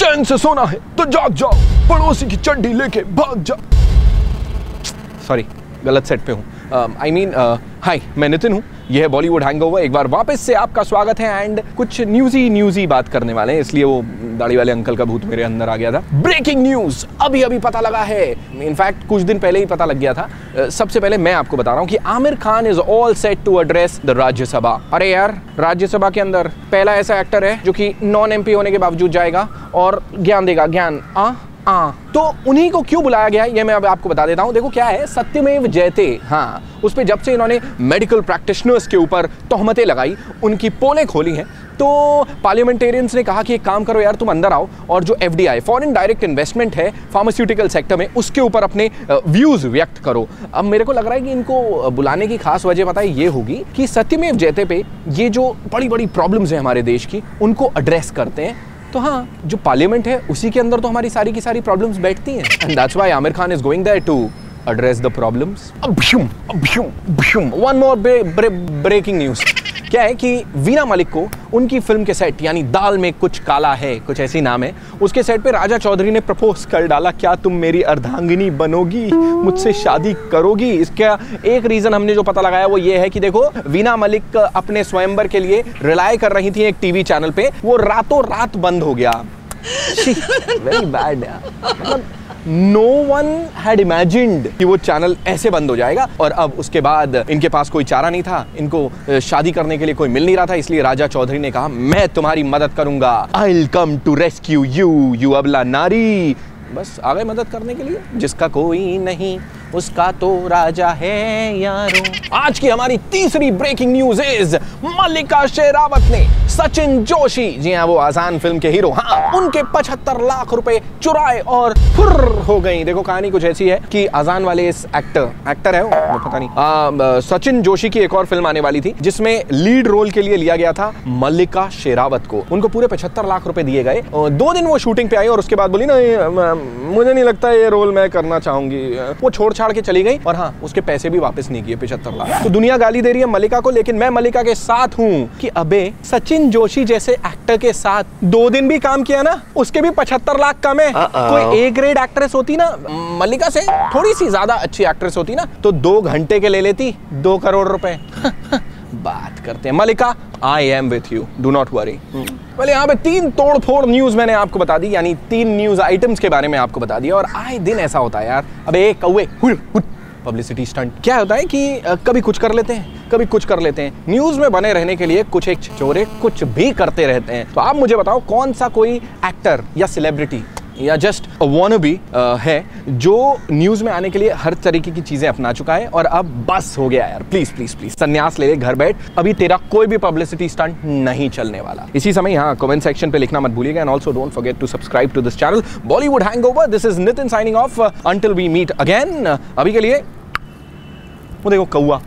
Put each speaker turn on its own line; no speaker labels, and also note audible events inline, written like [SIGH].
चैन से सोना है तो जाग जाओ। पड़ोसी की चड्डी लेके भाग जाओ। सॉरी गलत सेट पे हूँ। आई मीन हाय मैं नितिन हूँ। यह है बॉलीवुड हैंगओवर एक बार वापस से आपका स्वागत है एंड कुछ न्यूज़ी न्यूज़ी बात करने वाले हैं, इसलिए वो दाढ़ी वाले अंकल का भूत मेरे अंदर आ गया था। ब्रेकिंग न्यूज़ अभी अभी पता लगा है। इनफैक्ट कुछ दिन पहले ही पता लग गया था। सबसे पहले मैं आपको बता रहा हूँ कि Aamir Khan is all set to address the Rajya Sabha अरे यार राज्यसभा के अंदर पहला ऐसा एक्टर है जो कि नॉन एमपी होने के बावजूद जाएगा और ज्ञान देगा। ज्ञान आ आ, तो उन्हीं को क्यों बुलाया गया है ये मैं अब आपको बता देता हूँ। देखो क्या है सत्यमेव जयते हाँ उस पर जब से इन्होंने मेडिकल प्रैक्टिशनर्स के ऊपर तोहमतें लगाई उनकी पोलें खोली हैं तो पार्लियामेंटेरियंस ने कहा कि एक काम करो यार तुम अंदर आओ और जो एफ़ फॉरेन डायरेक्ट इन्वेस्टमेंट है फार्मास्यूटिकल सेक्टर में उसके ऊपर अपने व्यूज़ व्यक्त करो। अब मेरे को लग रहा है कि इनको बुलाने की खास वजह पता है ये होगी कि सत्यमेव जयते पे ये जो बड़ी बड़ी प्रॉब्लम्स हैं हमारे देश की उनको एड्रेस करते हैं। तो हाँ जो पार्लियामेंट है, उसी के अंदर तो हमारी सारी की सारी प्रॉब्लम्स बैठती हैं। And that's why Aamir Khan is going there to address the problems अभ्युम अभ्युम अभ्युम वन मोर ब्रेकिंग न्यूज़ क्या है कि वीना मलिक को उनकी फ़िल्म के सेट यानी दाल में कुछ काला है, कुछ ऐसी नाम है, उसके सेट पे राजा चौधरी ने प्रपोज कर डाला, क्या तुम मेरी अर्धांगिनी बनोगी? मुझसे शादी करोगी? इसका एक रीजन हमने जो पता लगाया वो ये है कि देखो, वीना मलिक अपने स्वयंवर के लिए रिलाय कर रही थी एक टीवी चैनल पे, वो रातों रात बंद हो गया। [LAUGHS] वेरी बैड मतलब नो वन हैड इमेजिन्ड कि वो चैनल ऐसे बंद हो जाएगा। और अब उसके बाद इनके पास कोई चारा नहीं था। इनको शादी करने के लिए कोई मिल नहीं रहा था। इसलिए राजा चौधरी ने कहा, मैं तुम्हारी मदद करूँगा। I will come to rescue you you अबला नारी। बस, आ गए मदद करने के लिए। जिसका कोई नहीं, उसका तो राजा है यारो। आज की हमारी तीसरी breaking news is Mallika Sherawat ने सचिन जोशी। जी हाँ वो आसान फ़िल्म के हीरो। हाँ उनके 75 लाख रुपए चुराए और फुर हो गई। देखो कहानी कुछ ऐसी है कि अजान वाले इस एक्टर एक्टर है वो पता नहीं। आ, सचिन जोशी की एक और फ़िल्म आने वाली थी जिसमें लीड रोल के लिए लिया गया था मल्लिका शेरावत को। उनको पूरे 75 लाख रुपए दिए गए। दो दिन वो शूटिंग पे आई और उसके बाद बोली ना मुझे नहीं लगता ये रोल मैं करना चाहूँगी। वो छोड़ छाड़ के चली गई और हाँ उसके पैसे भी वापस नहीं किए पिछहत्तर लाख। तो दुनिया गाली दे रही है मल्लिका को लेकिन मैं मल्लिका के साथ हूँ कि अबे सचिन जोशी जैसे एक्टर के साथ दो दिन भी काम किया ना उसके भी पचहत्तर लाख कम। है कोई ए ग्रेड एक्ट्रेस होती ना मल्लिका से थोड़ी सी ज़्यादा अच्छी एक्ट्रेस होती ना तो दो घंटे के ले लेती दो करोड़ रुपए। [LAUGHS] बात करते हैं। Mallika I am with you do not worry पहले यहाँ पे तीन तोड़ फोड़ न्यूज़ मैंने आपको बता दी यानी तीन न्यूज़ आइटम्स के बारे में आपको बता दिया और आए दिन ऐसा होता है यार। अबे ए, कौवे पब्लिसिटी स्टंट क्या होता है कि कभी कुछ कर लेते हैं। कभी कुछ कर लेते हैं। न्यूज़ में बने रहने के लिए कुछ एक चोरे कुछ भी करते रहते हैं। तो आप मुझे बताओ, कौन सा कोई एक्टर या सेलिब्रिटी या जस्ट वन बी है जो न्यूज़ में आने के लिए हर तरीके की चीज़ें अपना चुका है? और अब बस हो गया यार। प्लीज़ प्लीज़ प्लीज़ संन्यास ले ले घर बैठ। अभी तेरा कोई भी पब्लिसिटी स्टंट नहीं चलने वाला। इसी समय यहाँ कमेंट सेक्शन पे लिखना मत भूलिएगा। And also don't forget to subscribe to this channel Bollywood Hangover this is Nitin signing off until we meet again अभी के लिए, वो देखो कौआ